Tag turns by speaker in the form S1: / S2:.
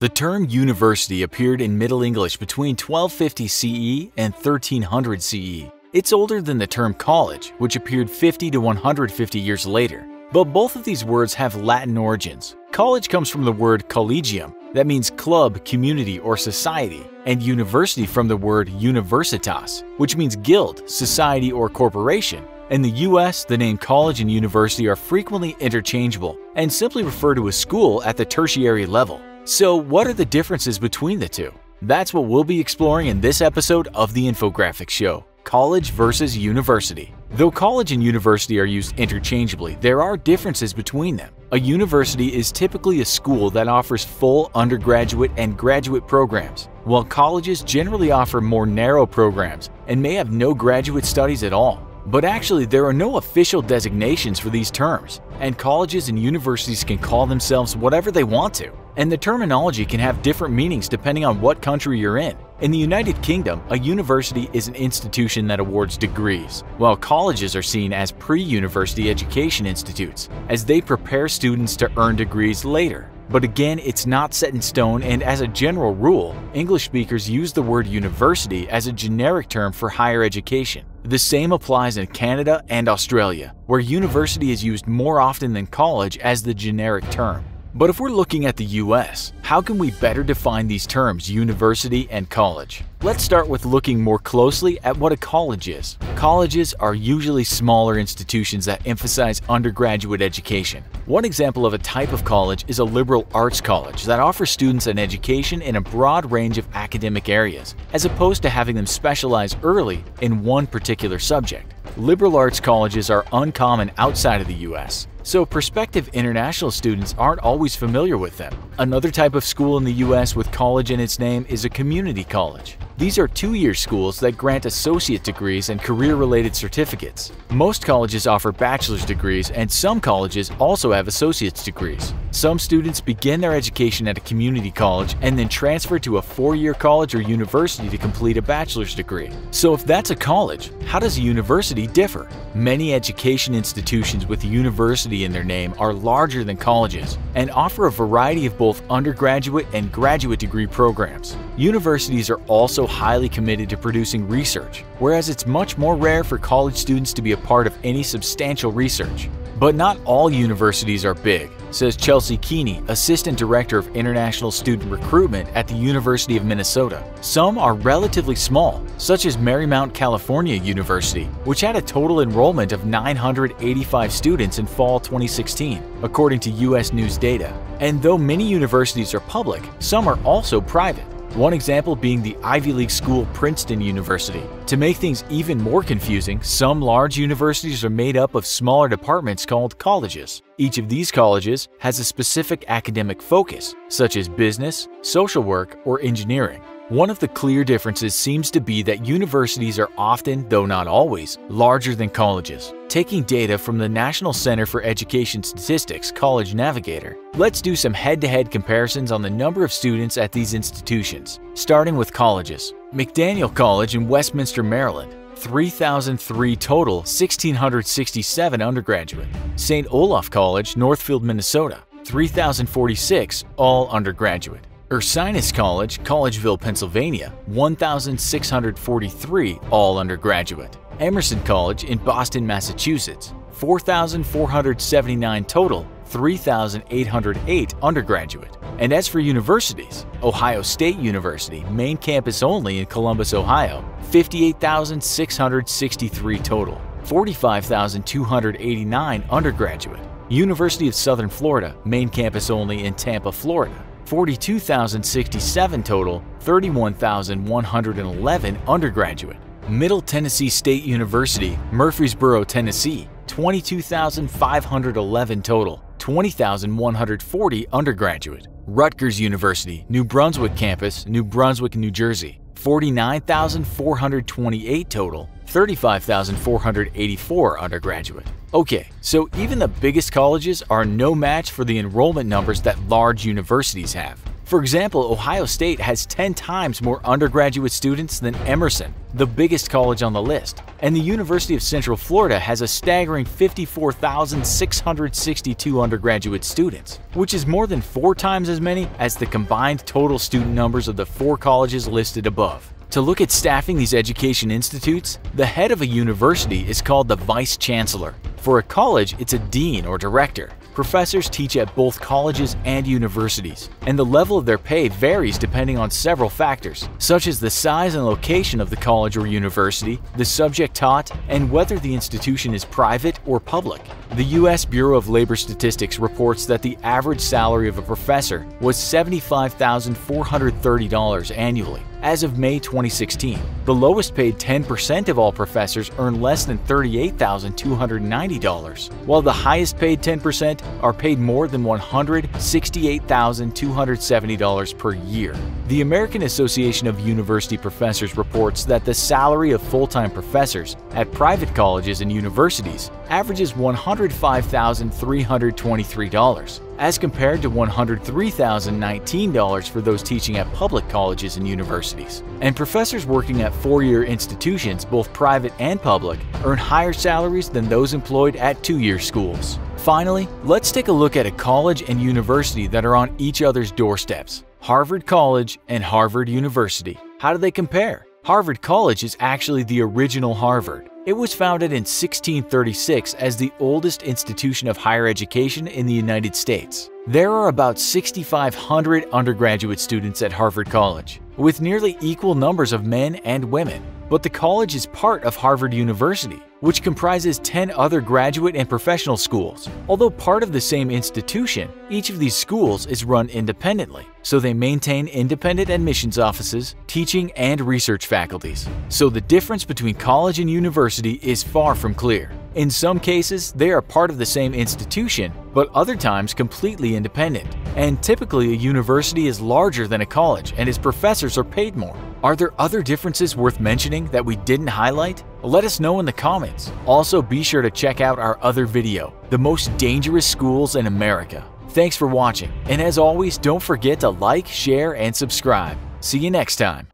S1: The term university appeared in Middle English between 1250 CE and 1300 CE. It's older than the term college, which appeared 50 to 150 years later. But both of these words have Latin origins. College comes from the word collegium, that means club, community, or society, and university from the word universitas, which means guild, society, or corporation. In the US, the name college and university are frequently interchangeable and simply refer to a school at the tertiary level. So, what are the differences between the two? That's what we'll be exploring in this episode of the Infographics Show college versus university. Though college and university are used interchangeably, there are differences between them. A university is typically a school that offers full undergraduate and graduate programs, while colleges generally offer more narrow programs and may have no graduate studies at all. But actually, there are no official designations for these terms, and colleges and universities can call themselves whatever they want to. And the terminology can have different meanings depending on what country you're in. In the United Kingdom, a university is an institution that awards degrees, while colleges are seen as pre-university education institutes, as they prepare students to earn degrees later. But again, it's not set in stone and as a general rule, English speakers use the word university as a generic term for higher education. The same applies in Canada and Australia, where university is used more often than college as the generic term. But if we're looking at the US, how can we better define these terms university and college? Let's start with looking more closely at what a college is. Colleges are usually smaller institutions that emphasize undergraduate education. One example of a type of college is a liberal arts college that offers students an education in a broad range of academic areas, as opposed to having them specialize early in one particular subject. Liberal arts colleges are uncommon outside of the US, so prospective international students aren't always familiar with them. Another type of school in the US with college in its name is a community college. These are two-year schools that grant associate degrees and career-related certificates. Most colleges offer bachelor's degrees and some colleges also have associate's degrees. Some students begin their education at a community college and then transfer to a four-year college or university to complete a bachelor's degree. So if that's a college, how does a university differ? Many education institutions with university in their name are larger than colleges and offer a variety of both undergraduate and graduate degree programs. Universities are also highly committed to producing research, whereas it's much more rare for college students to be a part of any substantial research. But not all universities are big, says Chelsea Keeney, Assistant Director of International Student Recruitment at the University of Minnesota. Some are relatively small, such as Marymount California University, which had a total enrollment of 985 students in fall 2016, according to U.S. News data. And though many universities are public, some are also private. One example being the Ivy League school Princeton University. To make things even more confusing, some large universities are made up of smaller departments called colleges. Each of these colleges has a specific academic focus, such as business, social work, or engineering. One of the clear differences seems to be that universities are often, though not always, larger than colleges. Taking data from the National Center for Education Statistics College Navigator, let's do some head-to-head -head comparisons on the number of students at these institutions, starting with colleges. McDaniel College in Westminster, Maryland, 3,003 total, 1,667 undergraduate. St. Olaf College, Northfield, Minnesota, 3,046, all undergraduate. Ursinus College, Collegeville, Pennsylvania, 1,643, all undergraduate. Emerson College in Boston, Massachusetts, 4,479 total, 3,808 undergraduate. And as for universities, Ohio State University, main campus only in Columbus, Ohio, 58,663 total, 45,289 undergraduate. University of Southern Florida, main campus only in Tampa, Florida, 42,067 total, 31,111 undergraduate. Middle Tennessee State University, Murfreesboro, Tennessee, 22,511 total, 20,140 undergraduate. Rutgers University, New Brunswick Campus, New Brunswick, New Jersey, 49,428 total, 35,484 undergraduate. Okay, so even the biggest colleges are no match for the enrollment numbers that large universities have. For example, Ohio State has 10 times more undergraduate students than Emerson, the biggest college on the list, and the University of Central Florida has a staggering 54,662 undergraduate students, which is more than four times as many as the combined total student numbers of the four colleges listed above. To look at staffing these education institutes, the head of a university is called the Vice Chancellor. For a college, it's a dean or director. Professors teach at both colleges and universities, and the level of their pay varies depending on several factors, such as the size and location of the college or university, the subject taught, and whether the institution is private or public. The U.S. Bureau of Labor Statistics reports that the average salary of a professor was $75,430 annually as of May 2016. The lowest paid 10% of all professors earn less than $38,290, while the highest paid 10% are paid more than $168,270 per year. The American Association of University Professors reports that the salary of full-time professors at private colleges and universities averages $105,323, as compared to $103,019 for those teaching at public colleges and universities. And professors working at four-year institutions, both private and public, earn higher salaries than those employed at two-year schools. Finally, let's take a look at a college and university that are on each other's doorsteps. Harvard College and Harvard University. How do they compare? Harvard College is actually the original Harvard. It was founded in 1636 as the oldest institution of higher education in the United States. There are about 6,500 undergraduate students at Harvard College, with nearly equal numbers of men and women. But the college is part of Harvard University, which comprises 10 other graduate and professional schools. Although part of the same institution, each of these schools is run independently, so they maintain independent admissions offices, teaching and research faculties. So the difference between college and university is far from clear. In some cases, they are part of the same institution, but other times completely independent. And typically, a university is larger than a college and its professors are paid more. Are there other differences worth mentioning that we didn't highlight? Let us know in the comments. Also, be sure to check out our other video, The Most Dangerous Schools in America. Thanks for watching, and as always, don't forget to like, share, and subscribe. See you next time.